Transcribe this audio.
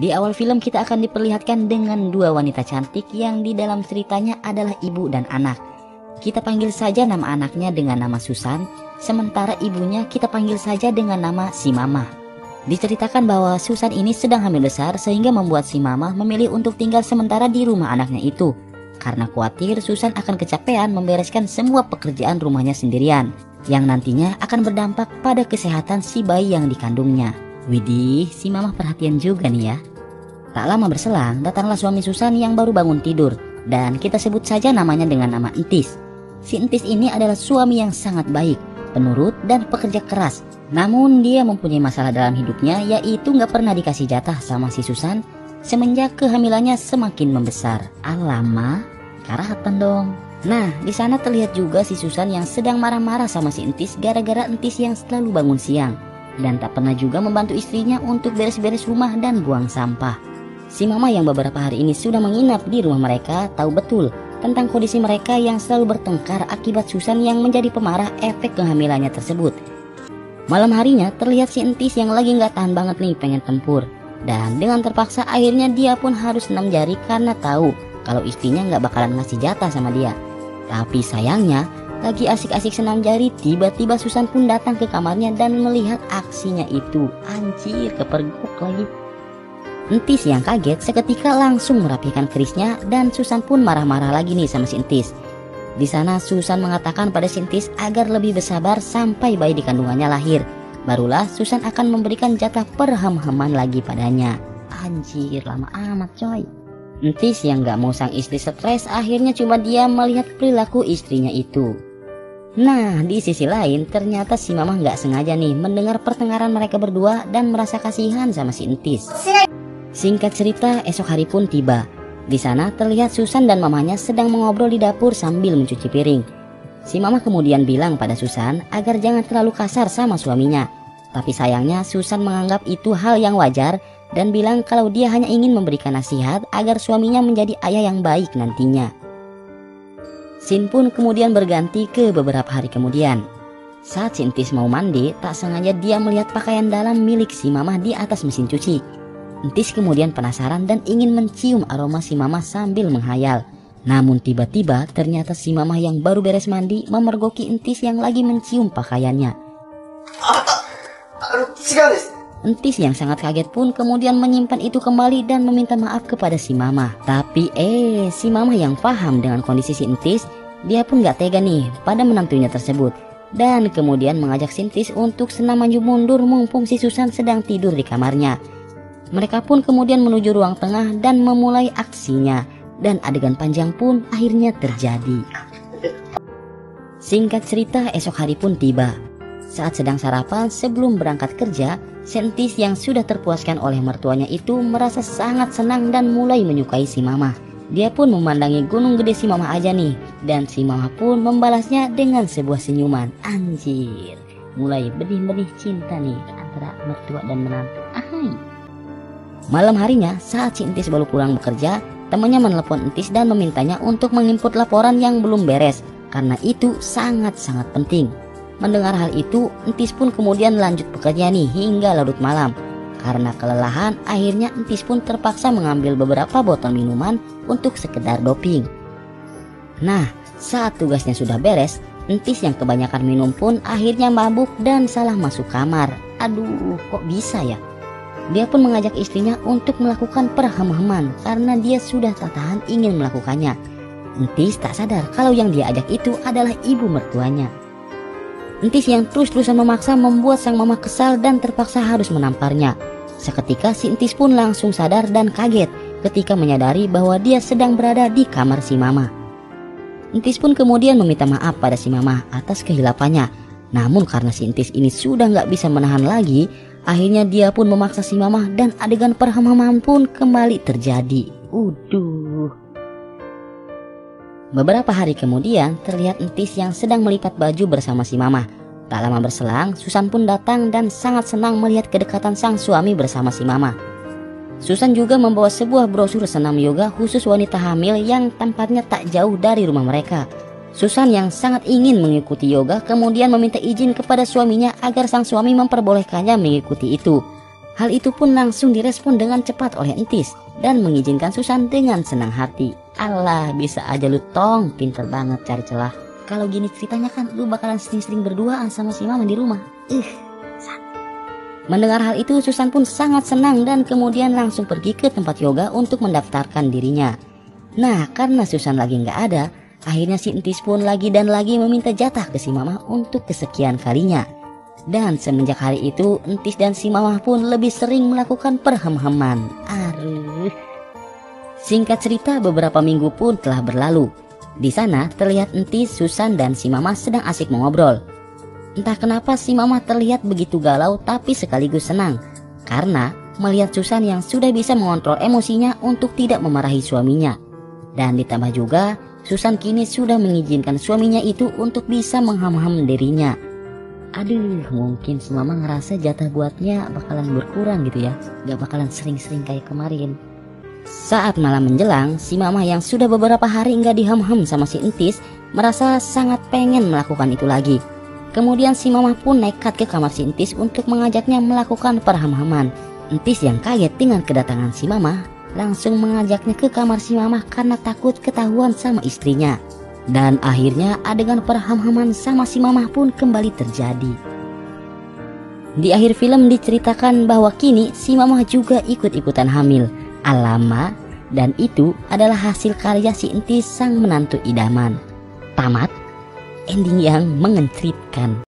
Di awal film kita akan diperlihatkan dengan dua wanita cantik yang di dalam ceritanya adalah ibu dan anak. Kita panggil saja nama anaknya dengan nama Susan, sementara ibunya kita panggil saja dengan nama si Mama. Diceritakan bahwa Susan ini sedang hamil besar sehingga membuat si Mama memilih untuk tinggal sementara di rumah anaknya itu. Karena khawatir Susan akan kecapean membereskan semua pekerjaan rumahnya sendirian yang nantinya akan berdampak pada kesehatan si bayi yang dikandungnya. Widih, si mama perhatian juga nih ya. Tak lama berselang, datanglah suami Susan yang baru bangun tidur dan kita sebut saja namanya dengan nama Entis. Si Entis ini adalah suami yang sangat baik, penurut dan pekerja keras. Namun dia mempunyai masalah dalam hidupnya yaitu nggak pernah dikasih jatah sama si Susan semenjak kehamilannya semakin membesar. Alama, karatan dong. Nah, di sana terlihat juga si Susan yang sedang marah-marah sama si Entis gara-gara Entis yang selalu bangun siang dan tak pernah juga membantu istrinya untuk beres-beres rumah dan buang sampah. Si mama yang beberapa hari ini sudah menginap di rumah mereka tahu betul tentang kondisi mereka yang selalu bertengkar akibat Susan yang menjadi pemarah efek kehamilannya tersebut. Malam harinya terlihat si Entis yang lagi nggak tahan banget nih pengen tempur. Dan dengan terpaksa akhirnya dia pun harus enam jari karena tahu kalau istrinya nggak bakalan ngasih jatah sama dia. Tapi sayangnya lagi asik-asik senam jari tiba-tiba Susan pun datang ke kamarnya dan melihat aksinya itu. Anjir kepergok lagi. Entis yang kaget seketika langsung merapikan kerisnya dan Susan pun marah-marah lagi nih sama si Entis. Di sana Susan mengatakan pada si Entis agar lebih bersabar sampai bayi di kandungannya lahir. Barulah Susan akan memberikan jatah perham-haman lagi padanya. Anjir lama amat coy. Entis yang gak mau sang istri stres akhirnya cuma dia melihat perilaku istrinya itu. Nah di sisi lain ternyata si mama gak sengaja nih mendengar pertengkaran mereka berdua dan merasa kasihan sama si Entis. Singkat cerita, esok hari pun tiba. Di sana terlihat Susan dan mamanya sedang mengobrol di dapur sambil mencuci piring. Si mama kemudian bilang pada Susan agar jangan terlalu kasar sama suaminya. Tapi sayangnya Susan menganggap itu hal yang wajar dan bilang kalau dia hanya ingin memberikan nasihat agar suaminya menjadi ayah yang baik nantinya. Sin pun kemudian berganti ke beberapa hari kemudian. Saat Sintis mau mandi, tak sengaja dia melihat pakaian dalam milik si mama di atas mesin cuci. Entis kemudian penasaran dan ingin mencium aroma si mama sambil menghayal. Namun tiba-tiba ternyata si mama yang baru beres mandi memergoki Entis yang lagi mencium pakaiannya. Entis yang sangat kaget pun kemudian menyimpan itu kembali dan meminta maaf kepada si mama. Tapi eh si mama yang paham dengan kondisi si Entis, dia pun gak tega nih pada menantunya tersebut. Dan kemudian mengajak Sintis untuk senam maju mundur mumpung si Susan sedang tidur di kamarnya. Mereka pun kemudian menuju ruang tengah dan memulai aksinya dan adegan panjang pun akhirnya terjadi. Singkat cerita esok hari pun tiba. Saat sedang sarapan sebelum berangkat kerja, Sentis yang sudah terpuaskan oleh mertuanya itu merasa sangat senang dan mulai menyukai si mama. Dia pun memandangi gunung gede si mama aja nih dan si mama pun membalasnya dengan sebuah senyuman. Anjir, mulai benih-benih cinta nih antara mertua dan menantu. Malam harinya saat si Entis baru pulang bekerja, temannya menelpon Entis dan memintanya untuk menginput laporan yang belum beres karena itu sangat-sangat penting. Mendengar hal itu, Entis pun kemudian lanjut bekerja nih hingga larut malam. Karena kelelahan, akhirnya Entis pun terpaksa mengambil beberapa botol minuman untuk sekedar doping. Nah, saat tugasnya sudah beres, Entis yang kebanyakan minum pun akhirnya mabuk dan salah masuk kamar. Aduh, kok bisa ya? Dia pun mengajak istrinya untuk melakukan perham-haman karena dia sudah tak tahan ingin melakukannya. Entis tak sadar kalau yang dia ajak itu adalah ibu mertuanya. Entis yang terus-terusan memaksa membuat sang mama kesal dan terpaksa harus menamparnya. Seketika si Entis pun langsung sadar dan kaget ketika menyadari bahwa dia sedang berada di kamar si mama. Entis pun kemudian meminta maaf pada si mama atas kehilapannya. Namun karena si Entis ini sudah nggak bisa menahan lagi, Akhirnya dia pun memaksa si mama dan adegan perhamaman pun kembali terjadi. Uduh. Beberapa hari kemudian terlihat Entis yang sedang melipat baju bersama si mama. Tak lama berselang, Susan pun datang dan sangat senang melihat kedekatan sang suami bersama si mama. Susan juga membawa sebuah brosur senam yoga khusus wanita hamil yang tempatnya tak jauh dari rumah mereka. Susan yang sangat ingin mengikuti yoga kemudian meminta izin kepada suaminya agar sang suami memperbolehkannya mengikuti itu. Hal itu pun langsung direspon dengan cepat oleh Entis dan mengizinkan Susan dengan senang hati. Allah bisa aja lu tong, pinter banget cari celah. Kalau gini ceritanya kan lu bakalan sering-sering berduaan sama si mama di rumah. Ih, Mendengar hal itu Susan pun sangat senang dan kemudian langsung pergi ke tempat yoga untuk mendaftarkan dirinya. Nah karena Susan lagi nggak ada, akhirnya si Entis pun lagi dan lagi meminta jatah ke si mama untuk kesekian kalinya. Dan semenjak hari itu, Entis dan si Mamah pun lebih sering melakukan perhem-heman. Aduh. Singkat cerita, beberapa minggu pun telah berlalu. Di sana terlihat Entis, Susan, dan si Mama sedang asik mengobrol. Entah kenapa si Mama terlihat begitu galau tapi sekaligus senang. Karena melihat Susan yang sudah bisa mengontrol emosinya untuk tidak memarahi suaminya. Dan ditambah juga, Susan kini sudah mengizinkan suaminya itu untuk bisa mengham-ham dirinya. Aduh mungkin si mama ngerasa jatah buatnya bakalan berkurang gitu ya. Gak bakalan sering-sering kayak kemarin. Saat malam menjelang si mama yang sudah beberapa hari nggak diham-ham sama si entis merasa sangat pengen melakukan itu lagi. Kemudian si mama pun nekat ke kamar si entis untuk mengajaknya melakukan perham-haman. Entis yang kaget dengan kedatangan si mama langsung mengajaknya ke kamar si mama karena takut ketahuan sama istrinya dan akhirnya adegan perham-haman sama si mamah pun kembali terjadi. Di akhir film diceritakan bahwa kini si mamah juga ikut-ikutan hamil. Alama dan itu adalah hasil karya si Entis sang menantu idaman. Tamat, ending yang mengentripkan.